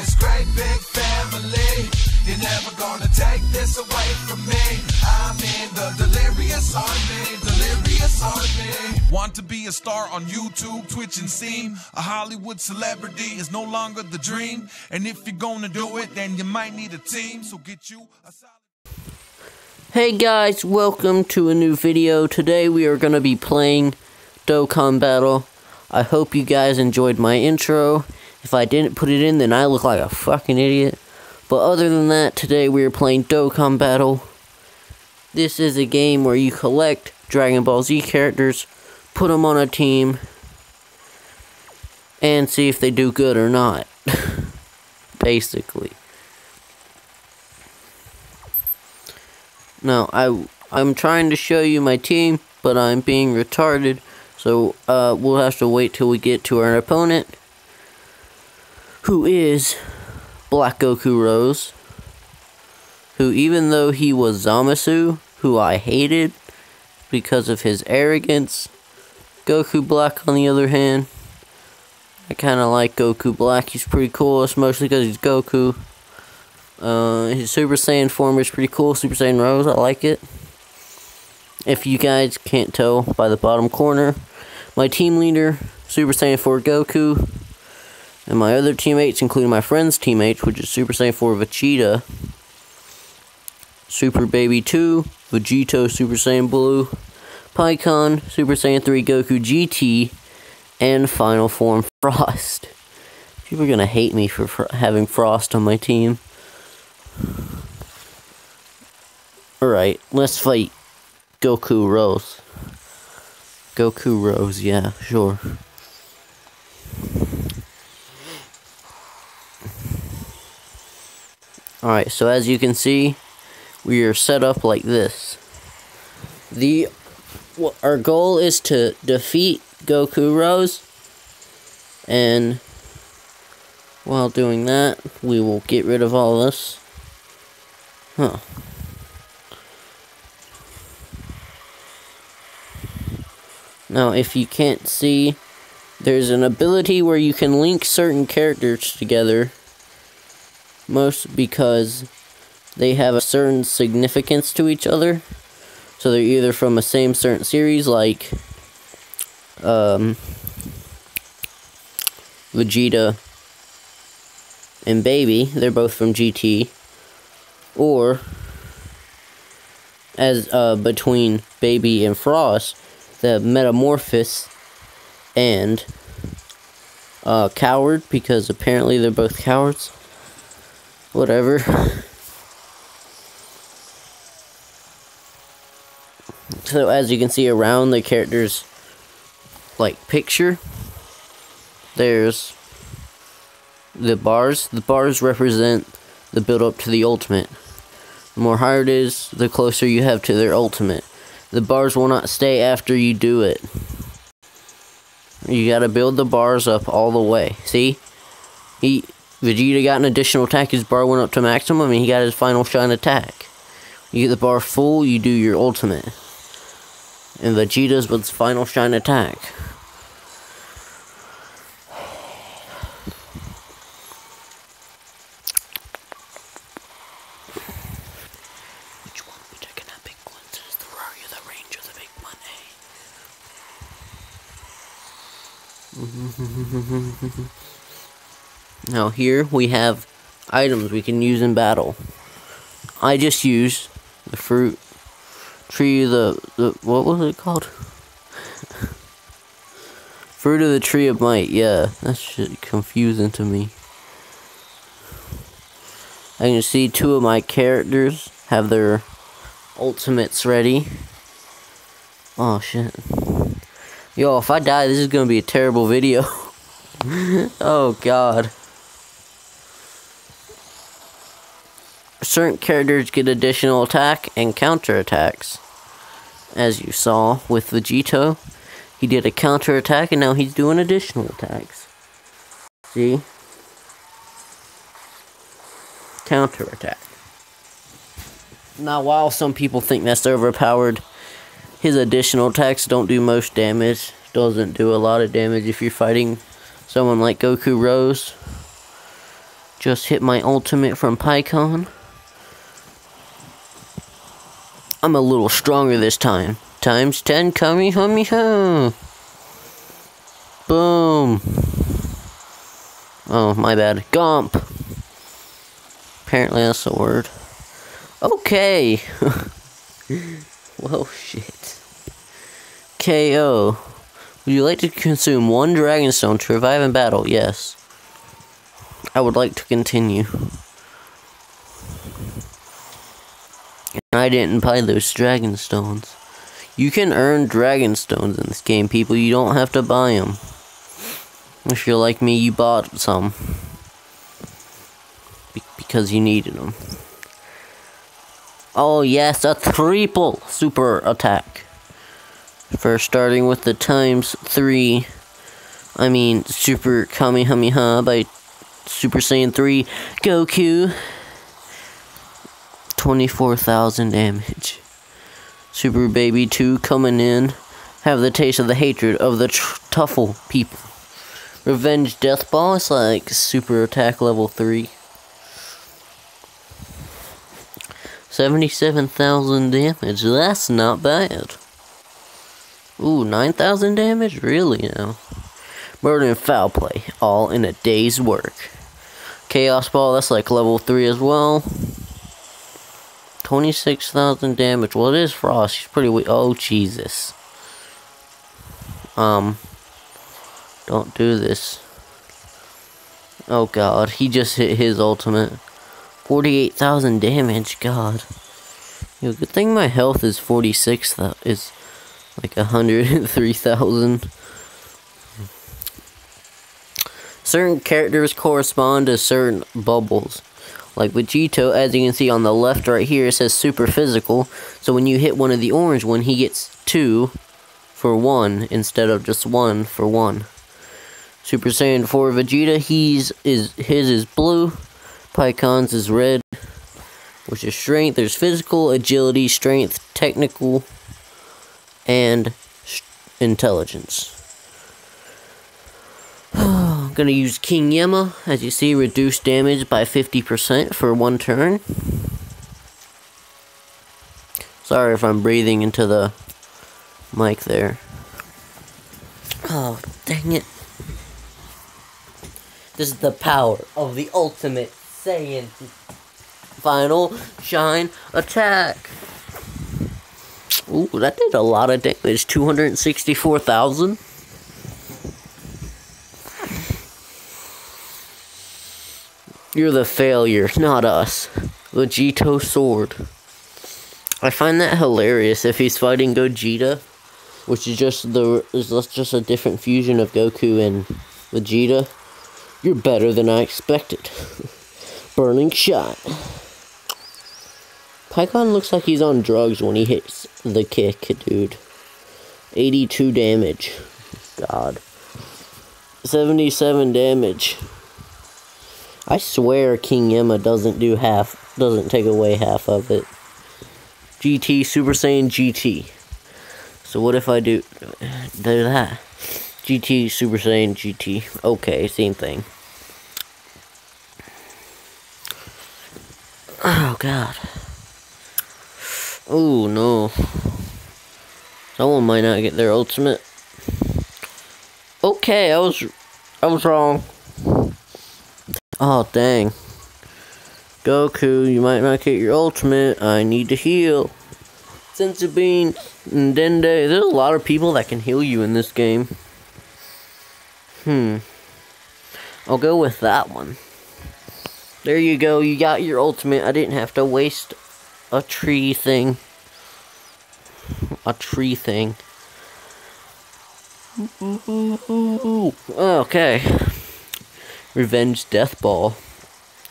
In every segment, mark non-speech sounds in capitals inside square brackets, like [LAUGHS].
this great big family. You're never gonna take this away from me. I mean the delirious army, delirious army. Want to be a star on YouTube, Twitch, and Steam? A Hollywood celebrity is no longer the dream. And if you're gonna do it, then you might need a team. So get you a solid. Hey guys, welcome to a new video. Today we are going to be playing Dokkan Battle. I hope you guys enjoyed my intro. If I didn't put it in, then I look like a fucking idiot. But other than that, today we are playing Dokkan Battle. This is a game where you collect Dragon Ball Z characters, put them on a team, and see if they do good or not. [LAUGHS] Basically. Now, I, I'm trying to show you my team, but I'm being retarded, so uh, we'll have to wait till we get to our opponent, who is Black Goku Rose, who even though he was Zamasu, who I hated because of his arrogance, Goku Black on the other hand, I kind of like Goku Black, he's pretty cool, especially because he's Goku. Uh, his Super Saiyan form is pretty cool. Super Saiyan Rose, I like it. If you guys can't tell by the bottom corner, my team leader, Super Saiyan 4 Goku, and my other teammates, including my friend's teammates, which is Super Saiyan 4 Vegeta, Super Baby 2, Vegito Super Saiyan Blue, Pikkon, Super Saiyan 3 Goku GT, and Final Form Frost. People are gonna hate me for fr having Frost on my team. Alright, let's fight Goku Rose. Goku Rose, yeah, sure. Alright, so as you can see, we are set up like this. The our goal is to defeat Goku Rose and while doing that, we will get rid of all this. Huh. Now, if you can't see, there's an ability where you can link certain characters together. Most because they have a certain significance to each other. So they're either from a same certain series, like um, Vegeta and Baby. They're both from GT or as uh, between Baby and Frost, the Metamorphosis and uh, Coward, because apparently they're both cowards. Whatever. so as you can see around the character's like picture, there's the bars. The bars represent the build up to the ultimate. The more higher it is, the closer you have to their ultimate. The bars will not stay after you do it. You gotta build the bars up all the way. See? He Vegeta got an additional attack, his bar went up to maximum, and he got his final shine attack. You get the bar full, you do your ultimate. And Vegeta's was final shine attack. Now here we have items we can use in battle. I just used the fruit tree the, the what was it called? [LAUGHS] fruit of the tree of might, yeah. That's confusing to me. I can see two of my characters have their ultimates ready. Oh shit. Yo, if I die, this is gonna be a terrible video. [LAUGHS] oh god. Certain characters get additional attack and counter attacks. As you saw with Vegito, he did a counter attack and now he's doing additional attacks. See? Counter attack. Now, while some people think that's overpowered, his additional attacks don't do most damage. Doesn't do a lot of damage if you're fighting someone like Goku Rose. Just hit my ultimate from Pikkon. I'm a little stronger this time. Times 10 Kamehameha. Boom. Oh, my bad. Gomp. Apparently that's the word. Okay. [LAUGHS] Whoa, shit. KO. Would you like to consume one Dragon Stone to revive in battle? Yes. I would like to continue. I didn't buy those Dragon Stones. You can earn Dragon Stones in this game, people. You don't have to buy them. If you're like me, you bought some. Be because you needed them. Oh yes, a triple super attack. First starting with the times 3, I mean Super Kamehameha by Super Saiyan 3 Goku. 24,000 damage. Super Baby 2 coming in. Have the taste of the hatred of the Tuffle people. Revenge Death Ball is like super attack level 3. 77,000 damage. That's not bad. Ooh, 9,000 damage? Really now? Murder and foul play, all in a day's work. Chaos Ball, that's like level 3 as well. 26,000 damage. Well, it is Frost. He's pretty weak. Oh, Jesus. Um, don't do this. Oh, God. He just hit his ultimate. 48,000 damage. God. Yo, good thing my health is 46. That is like 103,000. Certain characters correspond to certain bubbles. Like Vegito, as you can see on the left right here, it says super physical. So when you hit one of the orange one, he gets two for one instead of just one for one. Super Saiyan 4 Vegeta, he's is his is blue. Pikkon's is red, which is strength. There's physical, agility, strength, technical, and intelligence. [SIGHS] I'm gonna use King Yama, as you see, reduce damage by 50% for one turn. Sorry if I'm breathing into the mic there. Oh, dang it. This is the power of the ultimate Saiyan final shine attack. Ooh, that did a lot of damage. 264,000. You're the failure, not us. Vegito Sword. I find that hilarious if he's fighting Gogeta, which is just the is just a different fusion of Goku and Vegeta. You're better than I expected. [LAUGHS] Burning shot. Pikkon looks like he's on drugs when he hits the kick, dude. 82 damage. God. 77 damage. I swear King Yama doesn't do half, doesn't take away half of it. GT, Super Saiyan GT. So what if I do, do that? GT, Super Saiyan GT. Okay, same thing. Oh, God. Oh, no. Someone might not get their ultimate. Okay, I was, I was wrong. Oh, dang. Goku, you might not get your ultimate. I need to heal. Senzu Bean Dende. There's a lot of people that can heal you in this game. Hmm. I'll go with that one. There you go. You got your ultimate. I didn't have to waste a tree thing. A tree thing. Okay. Revenge Death Ball.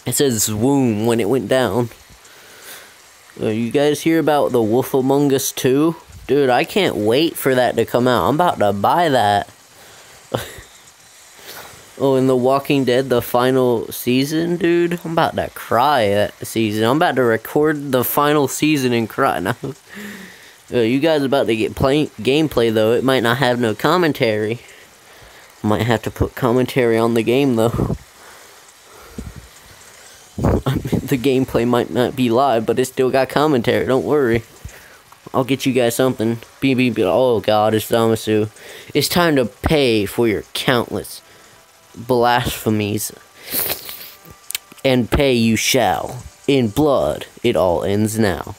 It says swoon when it went down. Uh, you guys hear about the Wolf Among Us 2? Dude, I can't wait for that to come out. I'm about to buy that. [LAUGHS] oh, and The Walking Dead, the final season, dude. I'm about to cry that season. I'm about to record the final season and cry now. [LAUGHS] uh, you guys about to get play gameplay, though. It might not have no commentary. Might have to put commentary on the game, though. the gameplay might not be live, but it still got commentary. Don't worry. I'll get you guys something. BB, oh god, it's Zamasu. It's time to pay for your countless blasphemies. And pay you shall. In blood, it all ends now.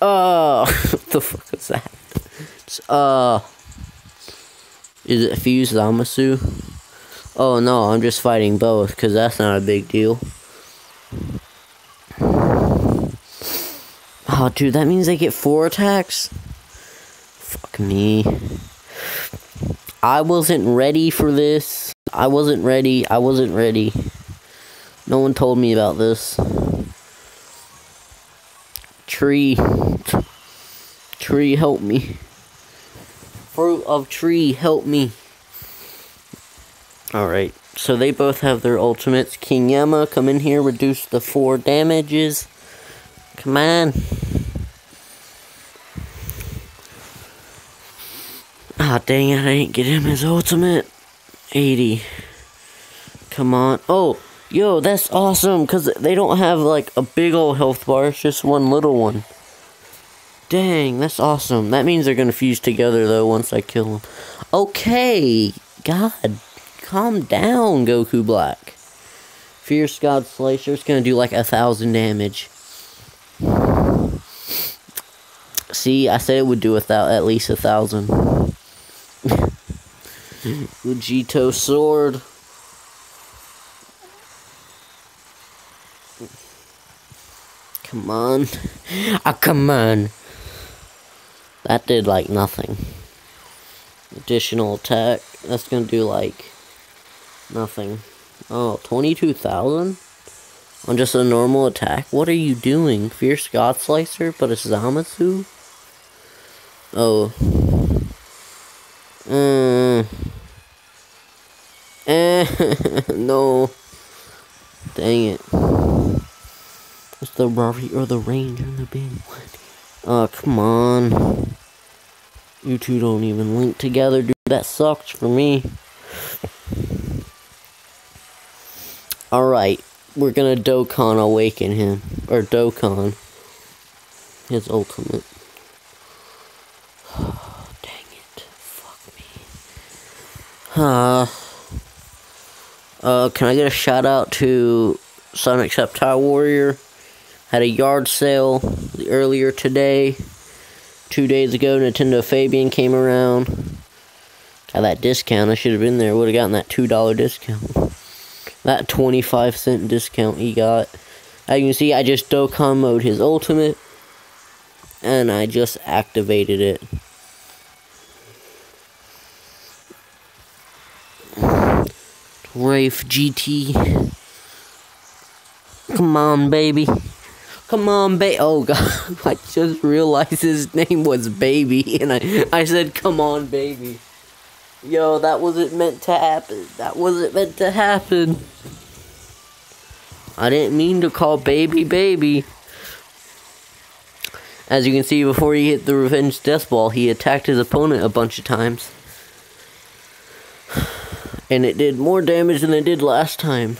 Uh, [LAUGHS] what the fuck is that? It's, uh, is it Fuse Zamasu? Oh no, I'm just fighting both, because that's not a big deal. Oh, dude, that means they get four attacks? Fuck me. I wasn't ready for this. I wasn't ready. I wasn't ready. No one told me about this. Tree. Tree, help me. Fruit of tree, help me. Alright, so they both have their ultimates. King Yama, come in here, reduce the four damages. Come on. Ah, oh, dang it, I didn't get him his ultimate. 80. Come on. Oh, yo, that's awesome, because they don't have, like, a big old health bar. It's just one little one. Dang, that's awesome. That means they're going to fuse together, though, once I kill them. Okay. God, calm down, Goku Black. Fierce God Slicer is going to do, like, a thousand damage. See, I said it would do a at least a thousand. [LAUGHS] Vegito sword. Come on. [LAUGHS] Ah, come on. That did like nothing. Additional attack. That's gonna do like nothing. Oh, 22,000? On just a normal attack? What are you doing? Fierce God Slicer, but it's Zamasu? Oh. Uh. Eh. [LAUGHS] no. Dang it. It's the Robbie or the Ranger in the big [LAUGHS] one. Oh, come on. You two don't even link together, dude. That sucks for me. Alright we're gonna Dokkan awaken him. Or Dokkan. His ultimate. [SIGHS] Dang it. Fuck me. Uh, uh, can I get a shout out to Sonic Sceptile Warrior? Had a yard sale earlier today. Two days ago, Nintendo Fabian came around. Got that discount. I should have been there. Would have gotten that $2 discount that 25 cent discount he got. As you can see, I just Dokkan mode his ultimate, and I just activated it. Rafe GT. Come on, baby. Come on, baby. Oh, God. [LAUGHS] I just realized his name was Baby, and I, I said, come on, baby. Yo, that wasn't meant to happen. That wasn't meant to happen. I didn't mean to call baby baby. As you can see, before he hit the revenge death ball, he attacked his opponent a bunch of times. [SIGHS] And it did more damage than it did last time.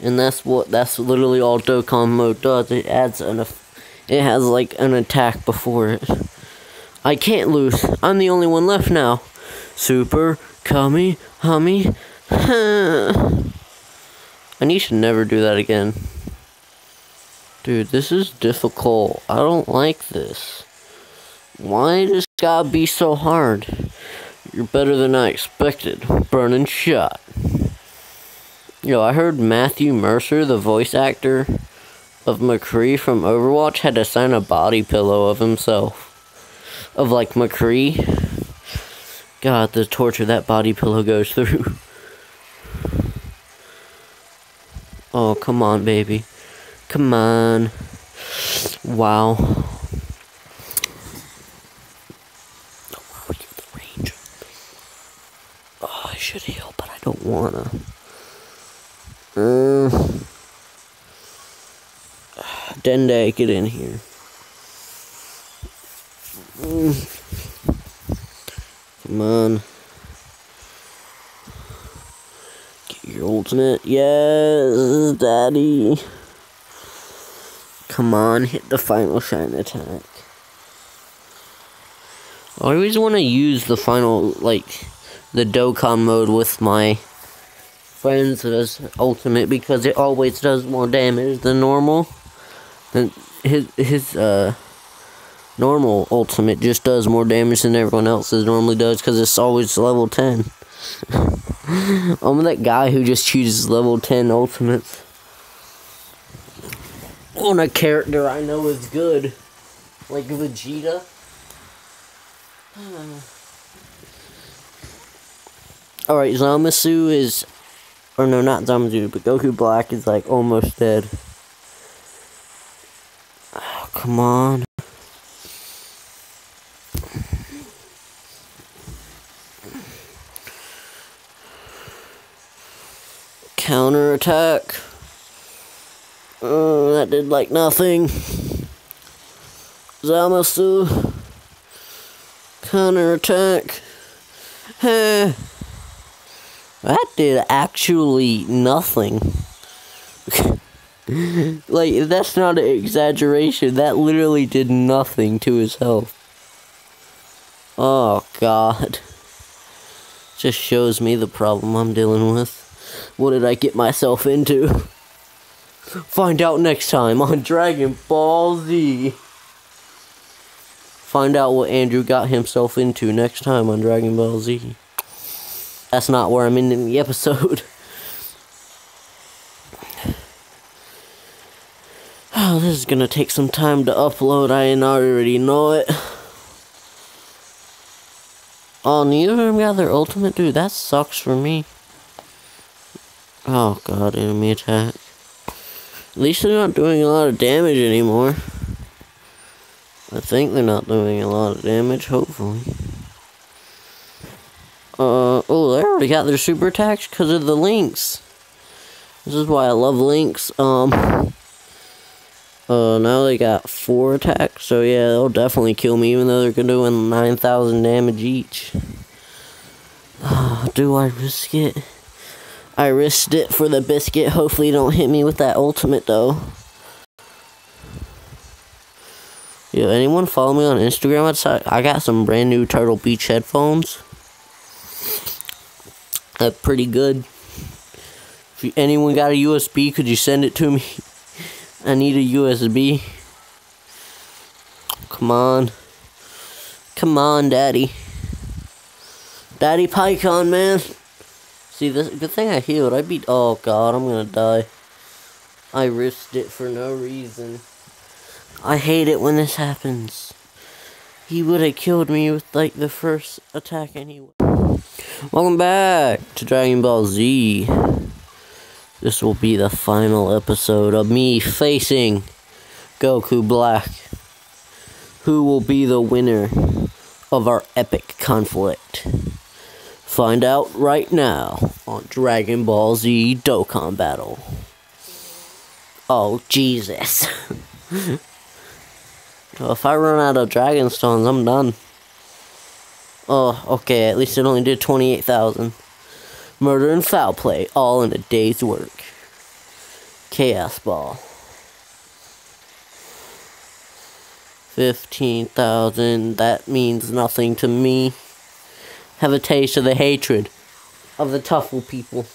And that's what that's literally all Dokkan mode does. It adds an it has like an attack before it. I can't lose. I'm the only one left now. Super, Kami, Hummy. [LAUGHS] and you should never do that again. Dude, this is difficult. I don't like this. Why does God be so hard? You're better than I expected. Burning shot. Yo, I heard Matthew Mercer, the voice actor of McCree from Overwatch, had to sign a body pillow of himself. Of like McCree. God, the torture that body pillow goes through. [LAUGHS] Oh, come on, baby. Come on. Wow. Oh, I should heal, but I don't wanna. Uh, [SIGHS] Dende, get in here. Come on. Get your ultimate. Yes, daddy. Come on, hit the final shine attack. I always want to use the final, like, the Dokkan mode with my friends ultimate because it always does more damage than normal. Than his his uh normal ultimate just does more damage than everyone else's normally does because it's always level 10. [LAUGHS] I'm that guy who just chooses level 10 ultimates on a character I know is good, like Vegeta. [SIGHS] Alright, Zamasu is. Or no, not Zamasu, but Goku Black is like almost dead. Oh, come on. Counter attack. Oh, that did like nothing. Zamasu. Counter attack. Huh. That did actually nothing. like, that's not an exaggeration. That literally did nothing to his health. Oh, God. Just shows me the problem I'm dealing with. What did I get myself into? Find out next time on Dragon Ball Z. Find out what Andrew got himself into next time on Dragon Ball Z. That's not where I'm ending the episode. [LAUGHS] Oh, this is gonna take some time to upload. I already know it. Oh, neither of them got their ultimate? Dude, that sucks for me. Oh, God, enemy attack. At least they're not doing a lot of damage anymore. I think they're not doing a lot of damage, hopefully. Uh, they already got their super attacks because of the links. This is why I love links. Um, uh, now they got four attacks, so yeah, they'll definitely kill me, even though they're doing 9,000 damage each. [SIGHS] Do I risk it? I risked it for the biscuit. Hopefully, don't hit me with that ultimate, though. Yeah, anyone follow me on Instagram? I got some brand new Turtle Beach headphones. They're pretty good. If anyone got a USB, could you send it to me? I need a USB. Come on. Come on, Daddy. Daddy Pikkon, man. See, this good thing I healed. I beat. Oh God, I'm gonna die. I risked it for no reason. I hate it when this happens. He would have killed me with like the first attack anyway. Welcome back to Dragon Ball Z. This will be the final episode of me facing Goku Black. Who will be the winner of our epic conflict? Find out right now on Dragon Ball Z Dokkan Battle. Oh, Jesus. [LAUGHS] If I run out of Dragon Stones, I'm done. Oh, okay, at least it only did 28,000. Murder and foul play, all in a day's work. Chaos Ball. 15,000, that means nothing to me. Have a taste of the hatred of the Tuffle people.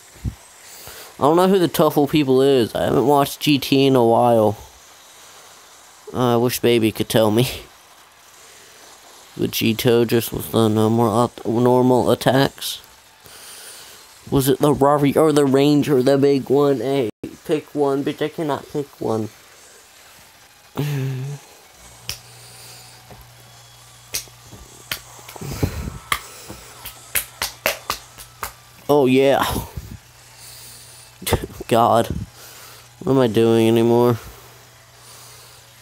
I don't know who the Tuffle people is. I haven't watched GT in a while. I wish Baby could tell me. [LAUGHS] Vegito just with the normal normal attacks. Was it the Rari or the Ranger, the big one? Hey, pick one, bitch. I cannot pick one. [SIGHS] oh yeah. [LAUGHS] God, what am I doing anymore?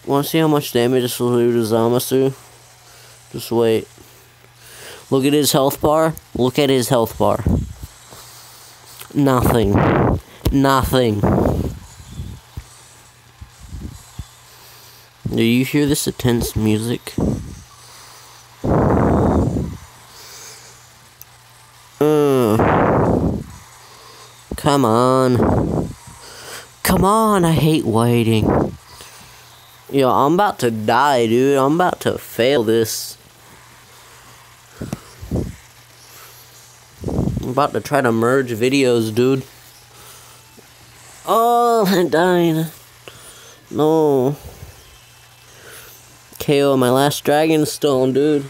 Want to see how much damage this will do to Zamasu? Just wait. Look at his health bar. Look at his health bar. Nothing. Nothing. Do you hear this intense music? Uh, come on. Come on, I hate waiting. Yo, I'm about to die, dude. I'm about to fail this. About to try to merge videos, dude. Oh, I'm dying. No. KO my last dragon stone, dude.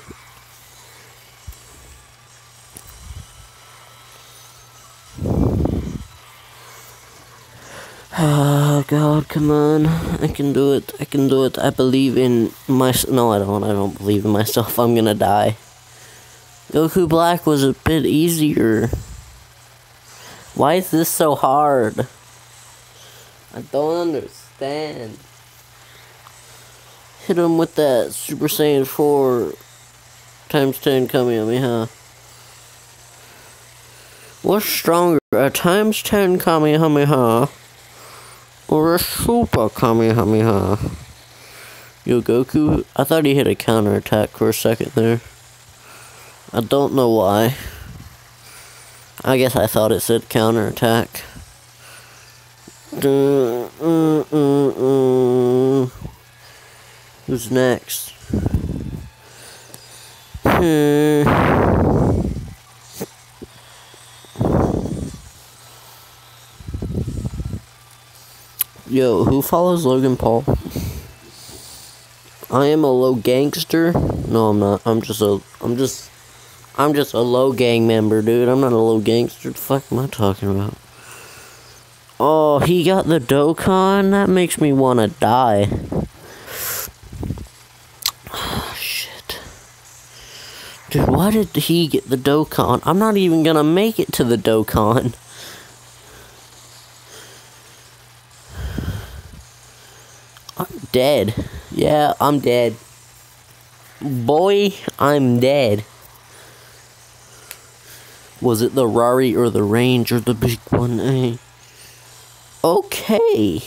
Oh [SIGHS] God, come on! I can do it. I can do it. I believe in my. No, I don't. I don't believe in myself. I'm gonna die. Goku Black was a bit easier. Why is this so hard? I don't understand. Hit him with that Super Saiyan 4 times 10 Kamehameha. What's stronger, a times 10 Kamehameha or a Super Kamehameha? Yo, Goku, I thought he hit a counterattack for a second there. I don't know why. I guess I thought it said counterattack. Uh, Who's next? Hmm. Yo, who follows Logan Paul? I am a low gangster. No, I'm not. I'm just a. I'm just. I'm just a low gang member, dude. I'm not a low gangster. The fuck am I talking about? Oh, he got the Dokkan? That makes me want to die. Oh, shit. Dude, why did he get the Dokkan? I'm not even gonna make it to the Dokkan. I'm dead. Yeah, I'm dead. Boy, I'm dead. Was it the Rari or the Range or the big one? Eh? Okay.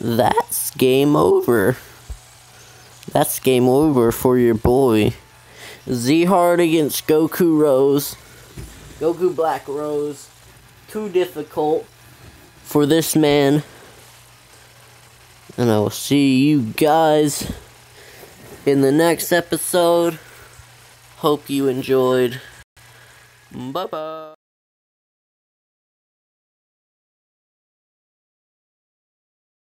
That's game over. That's game over for your boy. Z Hard against Goku Rose. Goku Black Rose. Too difficult for this man. And I will see you guys in the next episode. Hope you enjoyed. 嗯，拜拜。